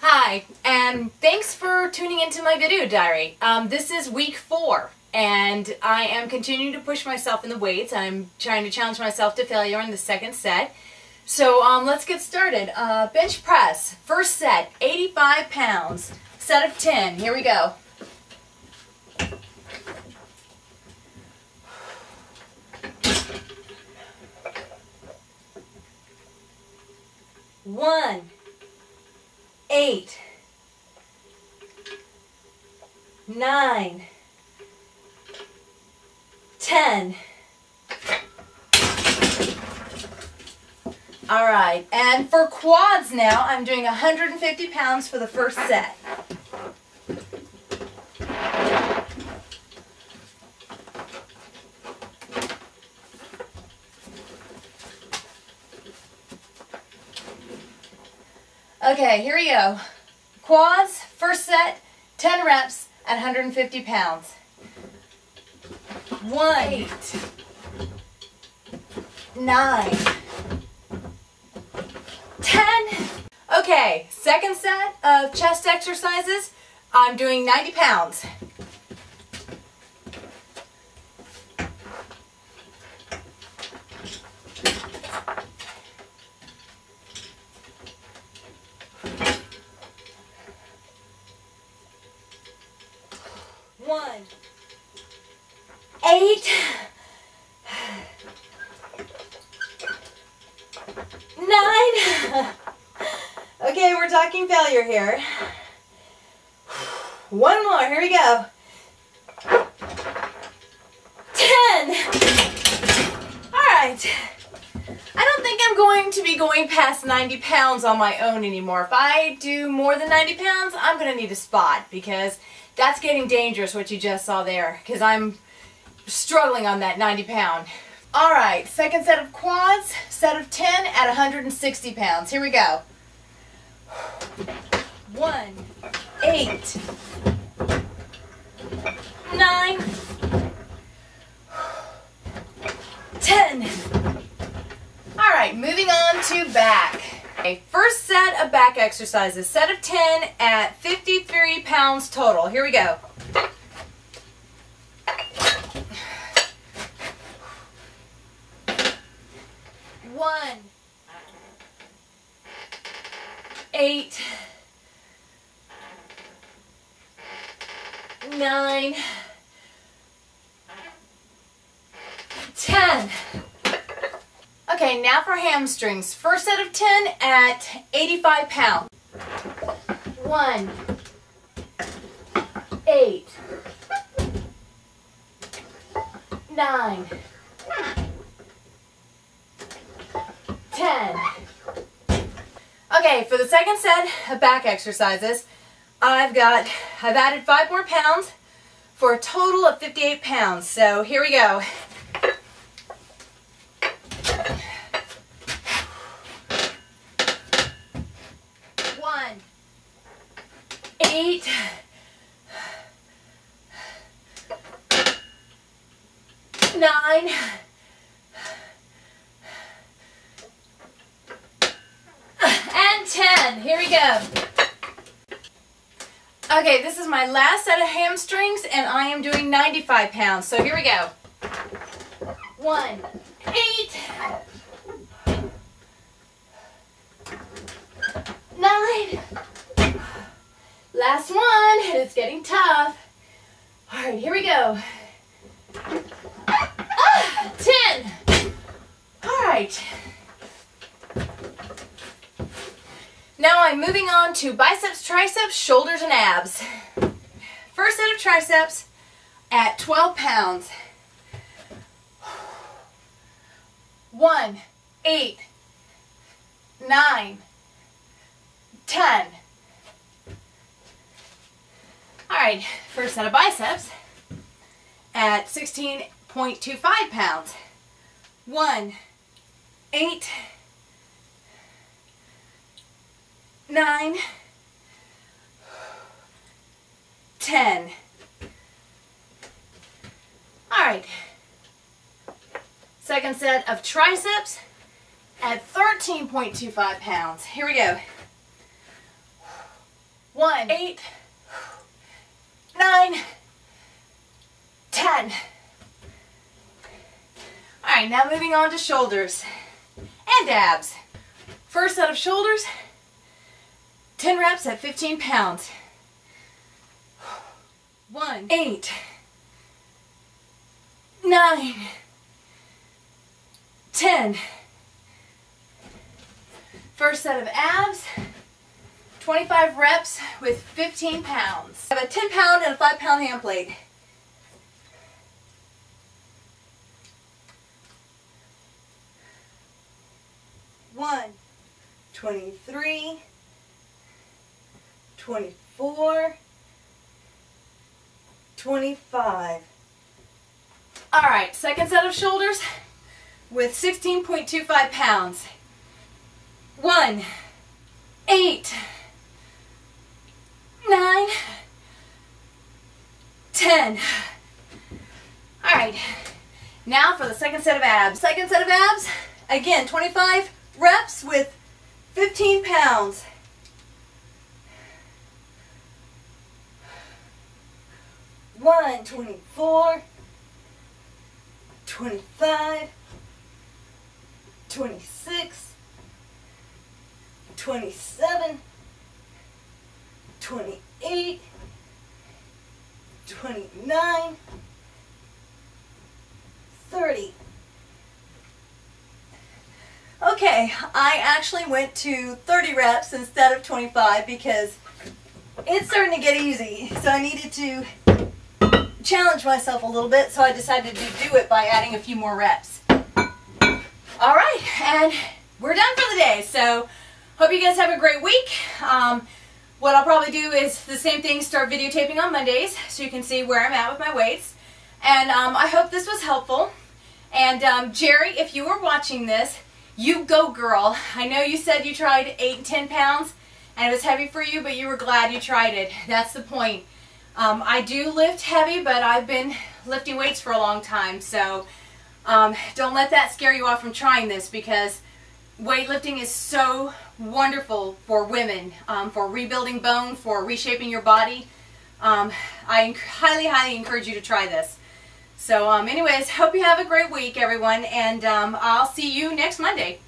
Hi, and thanks for tuning into my video diary. Um, this is week four, and I am continuing to push myself in the weights. I'm trying to challenge myself to failure in the second set. So um, let's get started. Uh, bench press, first set, 85 pounds, set of 10. Here we go. One, eight, nine, ten. All right, and for quads now, I'm doing 150 pounds for the first set. Okay, here we go. Quads, first set, 10 reps at 150 pounds. One, eight, nine, ten. Okay, second set of chest exercises. I'm doing 90 pounds. One, eight, nine. Okay, we're talking failure here. One more, here we go. Ten. All right. I don't think I'm going to be going past 90 pounds on my own anymore. If I do more than 90 pounds, I'm going to need a spot because that's getting dangerous what you just saw there because I'm struggling on that 90 pound. All right, second set of quads, set of 10 at 160 pounds. Here we go. One, eight, nine, ten. All right, moving on to back. First set of back exercises, set of 10 at 53 pounds total. Here we go. One, eight, nine, ten. Okay, now for hamstrings. First set of 10 at 85 pounds. One, eight, nine, ten. Okay, for the second set of back exercises, I've got, I've added five more pounds for a total of 58 pounds. So here we go. One, eight, nine, and 10. Here we go. Okay, this is my last set of hamstrings, and I am doing 95 pounds. So here we go. One, eight, nine. Last one. It's getting tough. All right, here we go. Ah, 10. All right. Now I'm moving on to biceps, triceps, shoulders, and abs. First set of triceps at 12 pounds. One, eight, nine, ten. All right, first set of biceps at 16.25 pounds. One, eight, nine, ten. All right. Second set of triceps at 13.25 pounds. Here we go. One, eight, nine, ten. All right, now moving on to shoulders and abs. First set of shoulders, 10 reps at 15 pounds. One, eight, nine, ten. First set of abs, 25 reps with 15 pounds. I have a 10 pound and a 5 pound hand plate. One, 23, 24, 25. All right, second set of shoulders with 16.25 pounds. One, eight, nine, ten. All right, now for the second set of abs. Second set of abs, again, 25 reps with 15 pounds. One, 24, 25, 26, 27, 28, 29, 30. Okay, I actually went to 30 reps instead of 25 because it's starting to get easy. So I needed to challenge myself a little bit, so I decided to do it by adding a few more reps. All right, and we're done for the day. So hope you guys have a great week. Um, what I'll probably do is the same thing, start videotaping on Mondays so you can see where I'm at with my weights. And um, I hope this was helpful. And um, Jerry, if you were watching this, you go girl. I know you said you tried 8 and 10 pounds and it was heavy for you, but you were glad you tried it. That's the point. Um, I do lift heavy, but I've been lifting weights for a long time, so um, don't let that scare you off from trying this because weightlifting is so wonderful for women, um, for rebuilding bone, for reshaping your body. Um, I highly, highly encourage you to try this. So um, anyways, hope you have a great week, everyone, and um, I'll see you next Monday.